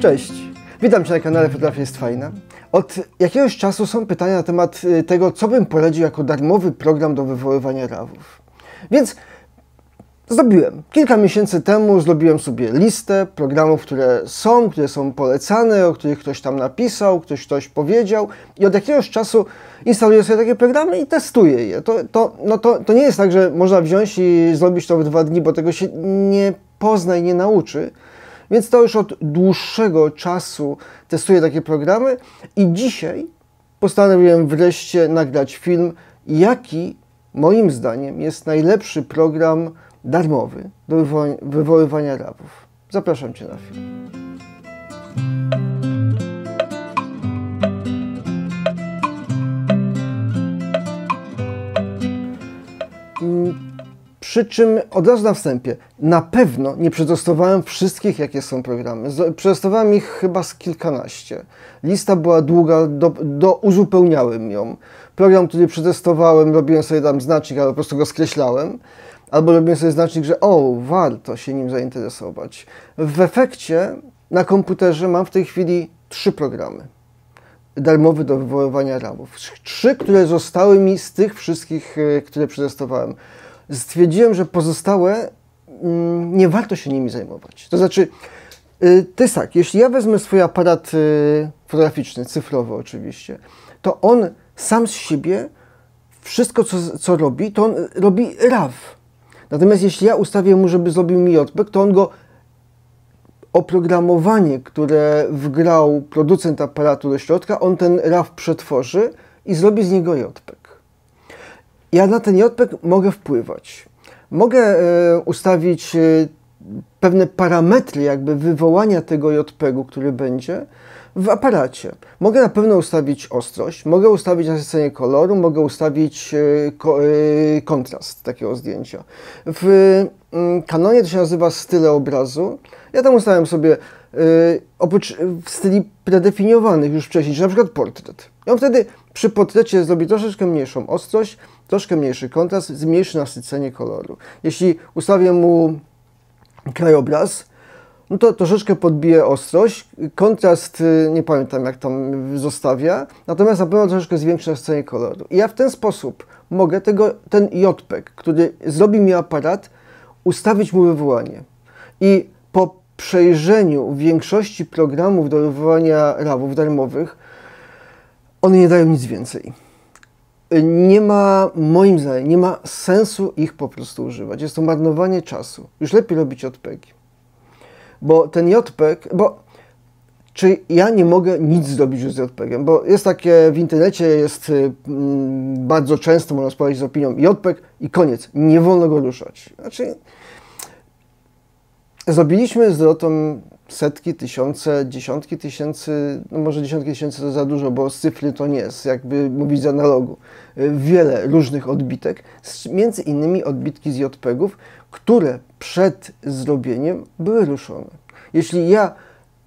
Cześć, witam Cię na kanale Fotografia jest fajna. Od jakiegoś czasu są pytania na temat y, tego, co bym poradził jako darmowy program do wywoływania rawów. Więc zrobiłem. Kilka miesięcy temu zrobiłem sobie listę programów, które są, które są polecane, o których ktoś tam napisał, ktoś coś powiedział i od jakiegoś czasu instaluję sobie takie programy i testuję je. To, to, no to, to nie jest tak, że można wziąć i zrobić to w dwa dni, bo tego się nie pozna i nie nauczy. Więc to już od dłuższego czasu testuję takie programy i dzisiaj postanowiłem wreszcie nagrać film, jaki moim zdaniem jest najlepszy program darmowy do wywoływania rawów. Zapraszam Cię na film. Przy czym od razu na wstępie, na pewno nie przetestowałem wszystkich, jakie są programy. Przetestowałem ich chyba z kilkanaście. Lista była długa, do, do, uzupełniałem ją. Program, który przetestowałem, robiłem sobie tam znacznik, ale po prostu go skreślałem. Albo robiłem sobie znacznik, że o, warto się nim zainteresować. W efekcie na komputerze mam w tej chwili trzy programy darmowe do wywoływania rawów. Trzy, które zostały mi z tych wszystkich, e, które przetestowałem stwierdziłem, że pozostałe mm, nie warto się nimi zajmować. To znaczy, y, to jest tak, jeśli ja wezmę swój aparat y, fotograficzny, cyfrowy oczywiście, to on sam z siebie wszystko, co, co robi, to on robi RAW. Natomiast jeśli ja ustawię mu, żeby zrobił mi JPEG, to on go oprogramowanie, które wgrał producent aparatu do środka, on ten RAW przetworzy i zrobi z niego JPEG ja na ten JPEG mogę wpływać. Mogę e, ustawić e, pewne parametry jakby wywołania tego JPEG-u, który będzie w aparacie. Mogę na pewno ustawić ostrość, mogę ustawić nasycenie koloru, mogę ustawić e, ko, kontrast takiego zdjęcia. W mm, Canonie to się nazywa style obrazu. Ja tam ustawiam sobie oprócz styli predefiniowanych już wcześniej, czy na przykład portret. On wtedy przy portrecie zrobi troszeczkę mniejszą ostrość, troszkę mniejszy kontrast, zmniejszy nasycenie koloru. Jeśli ustawię mu krajobraz, no to troszeczkę podbije ostrość. Kontrast, y, nie pamiętam jak tam zostawia, natomiast na pewno troszeczkę zwiększy nasycenie koloru. I ja w ten sposób mogę tego, ten JPEG, który zrobi mi aparat, ustawić mu wywołanie. I po przejrzeniu większości programów do wywołania RAWów darmowych, one nie dają nic więcej nie ma, moim zdaniem, nie ma sensu ich po prostu używać. Jest to marnowanie czasu. Już lepiej robić JPEG. Bo ten JPEG, bo czy ja nie mogę nic zrobić z JPEGiem? Bo jest takie w internecie, jest mm, bardzo często, można sprawdzić z opinią, JPEG i koniec. Nie wolno go ruszać. Znaczy, zrobiliśmy z Dorotą setki, tysiące, dziesiątki tysięcy, no może dziesiątki tysięcy to za dużo, bo z cyfry to nie jest, jakby mówić z analogu. Wiele różnych odbitek, między innymi odbitki z JPEGów, które przed zrobieniem były ruszone. Jeśli ja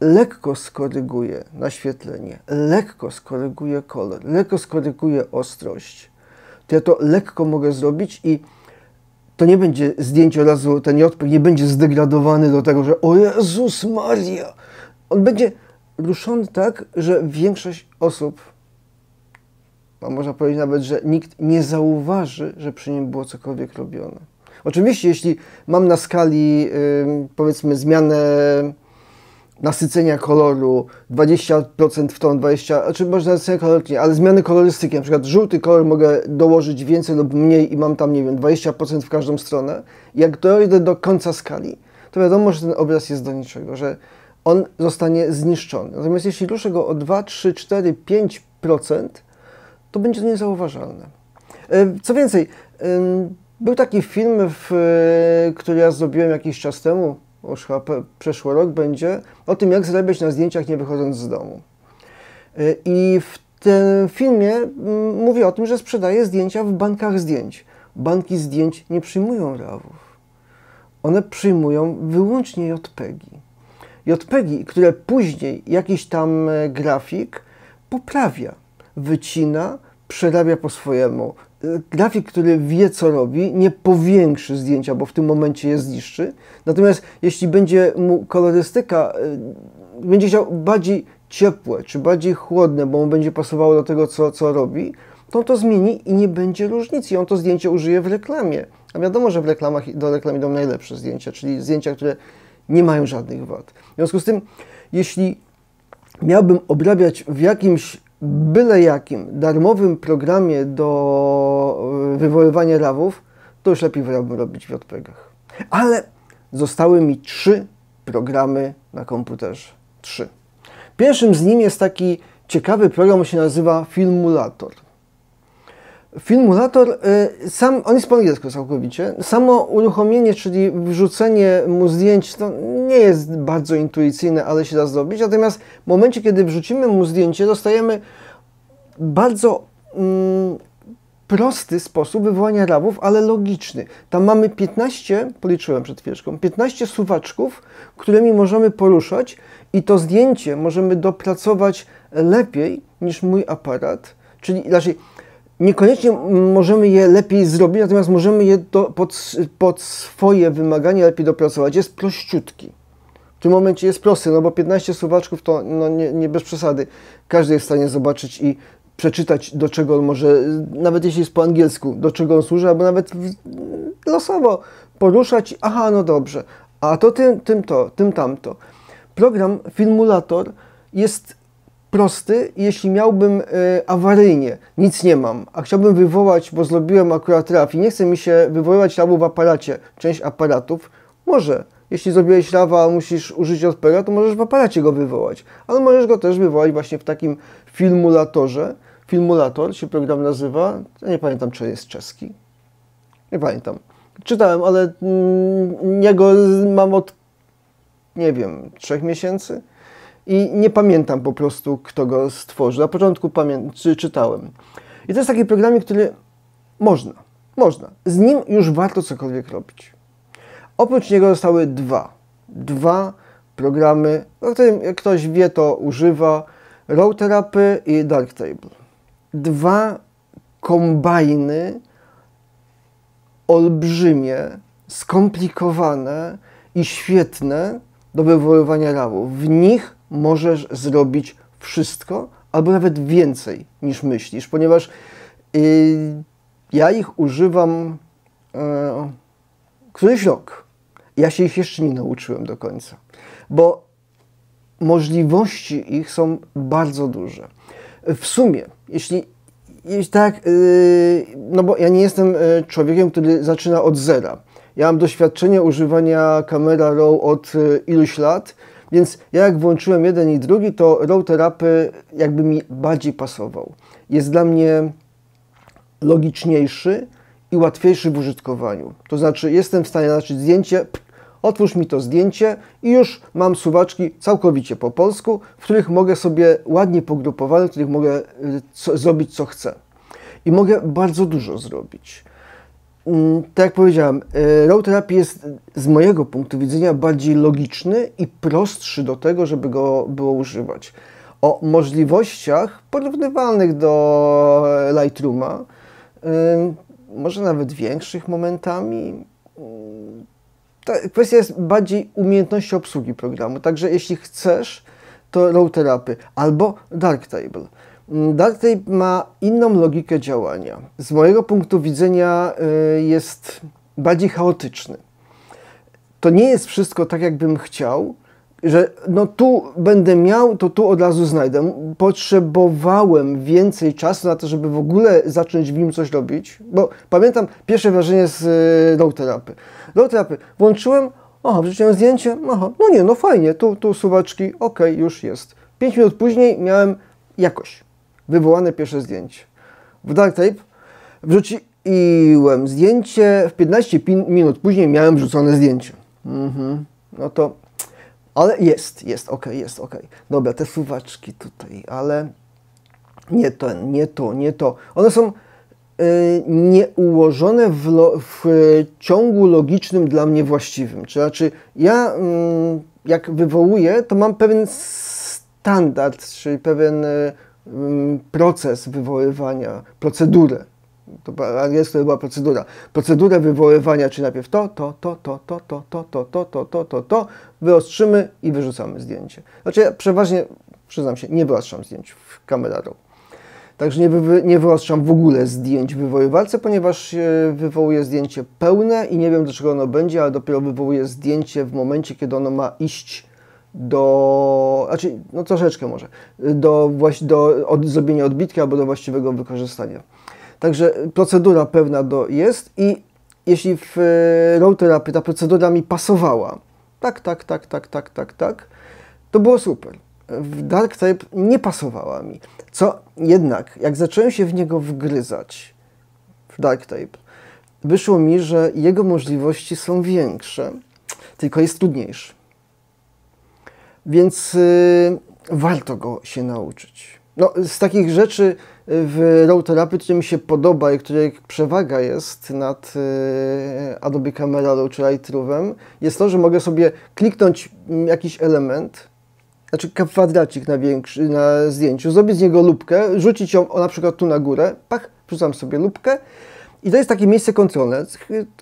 lekko skoryguję naświetlenie, lekko skoryguję kolor, lekko skoryguję ostrość, to ja to lekko mogę zrobić i to nie będzie zdjęcie od razu, ten JPEG nie będzie zdegradowany do tego, że o Jezus Maria! On będzie ruszony tak, że większość osób, a można powiedzieć nawet, że nikt nie zauważy, że przy nim było cokolwiek robione. Oczywiście, jeśli mam na skali, powiedzmy, zmianę nasycenia koloru 20% w ton, 20, znaczy może nasycenia koloru nie, ale zmiany kolorystyki, na przykład żółty kolor mogę dołożyć więcej lub mniej i mam tam, nie wiem, 20% w każdą stronę. Jak dojdę do końca skali, to wiadomo, że ten obraz jest do niczego, że on zostanie zniszczony. Natomiast jeśli ruszę go o 2, 3, 4, 5%, to będzie to niezauważalne. E, co więcej, był taki film, w, który ja zrobiłem jakiś czas temu, już chyba przeszły rok będzie, o tym, jak zarabiać na zdjęciach nie wychodząc z domu. Y, I w tym filmie mm, mówię o tym, że sprzedaję zdjęcia w bankach zdjęć. Banki zdjęć nie przyjmują RAWów. One przyjmują wyłącznie JPEGi. JPEGi, które później jakiś tam e, grafik poprawia, wycina, przerabia po swojemu, grafik, który wie, co robi, nie powiększy zdjęcia, bo w tym momencie je zniszczy. Natomiast jeśli będzie mu kolorystyka będzie chciał bardziej ciepłe, czy bardziej chłodne, bo mu będzie pasowało do tego, co, co robi, to on to zmieni i nie będzie różnicy. On to zdjęcie użyje w reklamie. A wiadomo, że w reklamach do reklam idą najlepsze zdjęcia, czyli zdjęcia, które nie mają żadnych wad. W związku z tym, jeśli miałbym obrabiać w jakimś byle jakim darmowym programie do e, wywoływania rawów, to już lepiej wolałbym robić w JPEGach. Ale zostały mi trzy programy na komputerze. Trzy. Pierwszym z nich jest taki ciekawy program, on się nazywa Filmulator. Filmulator, y, sam, on jest po angielsku całkowicie. Samo uruchomienie, czyli wrzucenie mu zdjęć, to nie jest bardzo intuicyjne, ale się da zrobić. Natomiast w momencie, kiedy wrzucimy mu zdjęcie, dostajemy bardzo mm, prosty sposób wywołania rawów, ale logiczny. Tam mamy 15, policzyłem przed chwileczką, 15 suwaczków, którymi możemy poruszać i to zdjęcie możemy dopracować lepiej niż mój aparat. Czyli znaczy, niekoniecznie możemy je lepiej zrobić, natomiast możemy je do, pod, pod swoje wymagania lepiej dopracować. Jest prościutki. W tym momencie jest prosty, no bo 15 suwaczków to no nie, nie bez przesady. Każdy jest w stanie zobaczyć i przeczytać, do czego on może, nawet jeśli jest po angielsku, do czego on służy, albo nawet losowo poruszać. Aha, no dobrze. A to tym, tym to, tym tamto. Program Filmulator jest prosty, jeśli miałbym y, awaryjnie, nic nie mam, a chciałbym wywołać, bo zrobiłem akurat RAW i nie chce mi się wywoływać RAWu w aparacie, część aparatów, może. Jeśli zrobiłeś RAWa, a musisz użyć odpera, to możesz w aparacie go wywołać, ale możesz go też wywołać właśnie w takim filmulatorze. Filmulator się program nazywa, ja nie pamiętam, czy jest czeski. Nie pamiętam. Czytałem, ale mm, mam od, nie wiem, trzech miesięcy i nie pamiętam po prostu, kto go stworzył. Na początku czy, czytałem. I to jest taki program, który można, można. Z nim już warto cokolwiek robić. Oprócz niego zostały dwa. Dwa programy, o którym jak ktoś wie, to używa. Row Therapy i Darktable. Dwa kombajny olbrzymie, skomplikowane i świetne do wywoływania rawów. W nich możesz zrobić wszystko, albo nawet więcej niż myślisz, ponieważ yy, ja ich używam yy, któryś rok. Ja się ich jeszcze nie nauczyłem do końca, bo możliwości ich są bardzo duże. W sumie, jeśli, jeśli tak, yy, no bo ja nie jestem y, człowiekiem, który zaczyna od zera. Ja mam doświadczenie używania kamera RAW od y, iluś lat, więc ja jak włączyłem jeden i drugi, to Raw Therapy jakby mi bardziej pasował. Jest dla mnie logiczniejszy i łatwiejszy w użytkowaniu. To znaczy jestem w stanie zacząć zdjęcie, otwórz mi to zdjęcie i już mam suwaczki całkowicie po polsku, w których mogę sobie ładnie pogrupowane, w których mogę y, co, zrobić co chcę. I mogę bardzo dużo zrobić. Mm, tak jak powiedziałem, y, Raw Therapy jest z mojego punktu widzenia bardziej logiczny i prostszy do tego, żeby go było używać. O możliwościach porównywalnych do Lightrooma, może nawet większych momentami. Ta kwestia jest bardziej umiejętności obsługi programu. Także jeśli chcesz, to Raw Therapy albo Darktable. Mm, Darktape ma inną logikę działania. Z mojego punktu widzenia y, jest bardziej chaotyczny. To nie jest wszystko tak, jakbym chciał, że no tu będę miał, to tu od razu znajdę. Potrzebowałem więcej czasu na to, żeby w ogóle zacząć w nim coś robić, bo pamiętam pierwsze wrażenie z y, Low Therapy. Low włączyłem, aha, wrzuciłem zdjęcie, aha, no nie, no fajnie, tu, tu suwaczki, ok, już jest. Pięć minut później miałem jakoś wywołane pierwsze zdjęcie. W Darktape wrzuciłem zdjęcie, w 15 minut później miałem wrzucone zdjęcie. Mhm. No to, ale jest, jest, ok, jest, ok. Dobra, te suwaczki tutaj, ale nie to, nie to, nie to. One są y, nieułożone w, lo, w ciągu logicznym dla mnie właściwym. To znaczy, ja y, jak wywołuję, to mam pewien standard, czyli pewien y, proces wywoływania, procedurę. To angielska to była procedura. Procedurę wywoływania, czy najpierw to, to, to, to, to, to, to, to, to, to, to, to, to, wyostrzymy i wyrzucamy zdjęcie. Znaczy ja przeważnie, przyznam się, nie wyostrzam zdjęć w Raw. Także nie, wy, nie wyostrzam w ogóle zdjęć w wywoływalce, ponieważ wywołuję zdjęcie pełne i nie wiem do czego ono będzie, ale dopiero wywołuję zdjęcie w momencie, kiedy ono ma iść do, znaczy, no troszeczkę może, do, do od, zrobienia odbitki albo do właściwego wykorzystania. Także procedura pewna do, jest i jeśli w e, road therapy ta procedura mi pasowała, tak, tak, tak, tak, tak, tak, tak, to było super. W Dark Type nie pasowała mi. Co jednak, jak zacząłem się w niego wgryzać, w Dark Type, wyszło mi, że jego możliwości są większe, tylko jest trudniejszy. Więc y, warto go się nauczyć. No, z takich rzeczy w Raw Therapy, które mi się podoba i których przewaga jest nad y, Adobe Camera Raw czy Lightroomem, jest to, że mogę sobie kliknąć jakiś element, znaczy kwadracik na, większy, na zdjęciu, zrobić z niego lupkę, rzucić ją o, na przykład tu na górę, pach, wrzucam sobie lupkę i to jest takie miejsce kontrolne.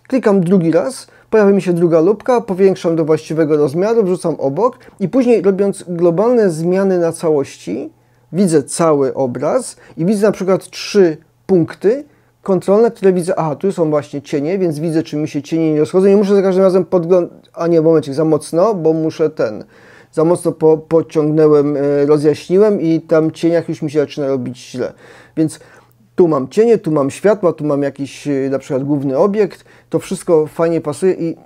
Klikam drugi raz, pojawia mi się druga lubka, powiększam do właściwego rozmiaru, wrzucam obok i później robiąc globalne zmiany na całości, widzę cały obraz i widzę na przykład trzy punkty kontrolne, które widzę, aha, tu są właśnie cienie, więc widzę, czy mi się cienie nie rozchodzą. Nie muszę za każdym razem podglądać, a nie, momencik, za mocno, bo muszę ten, za mocno po, pociągnąłem, e, rozjaśniłem i tam cieniach już mi się zaczyna robić źle. Więc tu mam cienie, tu mam światła, tu mam jakiś e, na przykład główny obiekt, to wszystko fajnie pasuje i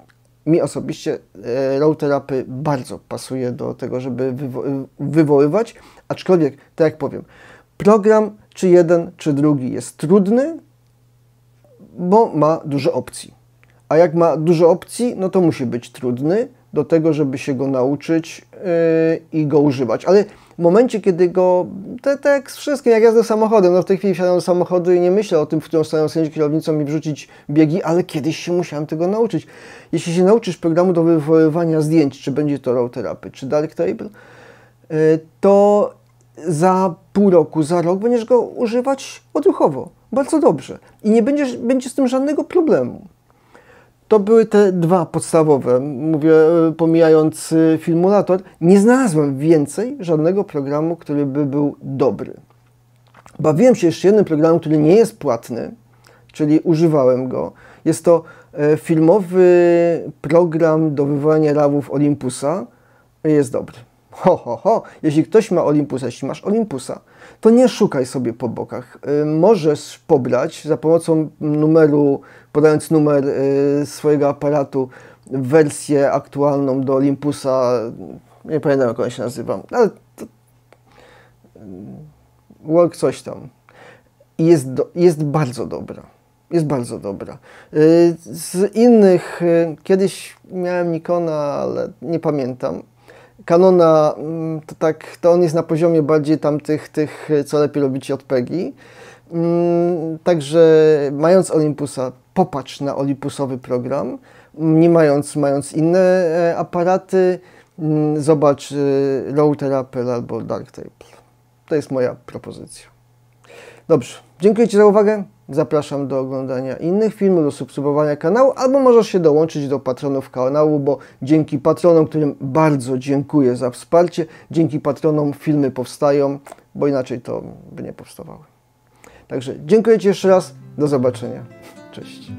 mi osobiście e, raw therapy bardzo pasuje do tego, żeby wywo wywoływać, aczkolwiek, tak jak powiem, program czy jeden, czy drugi jest trudny, bo ma dużo opcji. A jak ma dużo opcji, no to musi być trudny do tego, żeby się go nauczyć yy, i go używać. Ale w momencie, kiedy go, te, jak z wszystkim, jak jazdę samochodem, no w tej chwili wsiadam do samochodu i nie myślę o tym, w którą stronę skręcić kierownicą i wrzucić biegi, ale kiedyś się musiałem tego nauczyć. Jeśli się nauczysz programu do wywoływania zdjęć, czy będzie to Raw Therapy, czy Darktable, yy, to za pół roku, za rok będziesz go używać odruchowo, bardzo dobrze. I nie będziesz, będzie z tym żadnego problemu. To były te dwa podstawowe, mówię e, pomijając e, Filmulator. Nie znalazłem więcej żadnego programu, który by był dobry. Bawiłem się jeszcze jednym programem, który nie jest płatny, czyli używałem go. Jest to e, filmowy program do wywołania rawów Olympusa. Jest dobry. Ho, ho, ho. Jeśli ktoś ma Olympusa, jeśli masz Olympusa, to nie szukaj sobie po bokach. Możesz pobrać za pomocą numeru podając numer y, swojego aparatu, wersję aktualną do Olympusa, nie pamiętam jak on się nazywa, ale to, y, work coś tam. Jest, do, jest bardzo dobra. Jest bardzo dobra. Y, z innych, kiedyś miałem Nikona, ale nie pamiętam. Canona, mm, to tak, to on jest na poziomie bardziej tamtych, tych, co lepiej robić JPEGi. Mm, także mając Olympusa, popatrz na Olympusowy program, nie mając, mając inne e, aparaty, mm, zobacz Router Apple albo Darktable. To jest moja propozycja. Dobrze, dziękuję Ci za uwagę. Zapraszam do oglądania innych filmów, do subskrybowania kanału, albo możesz się dołączyć do patronów kanału, bo dzięki patronom, którym bardzo dziękuję za wsparcie, dzięki patronom filmy powstają, bo inaczej to by nie powstawały. Także dziękuję Ci jeszcze raz. Do zobaczenia. Cześć.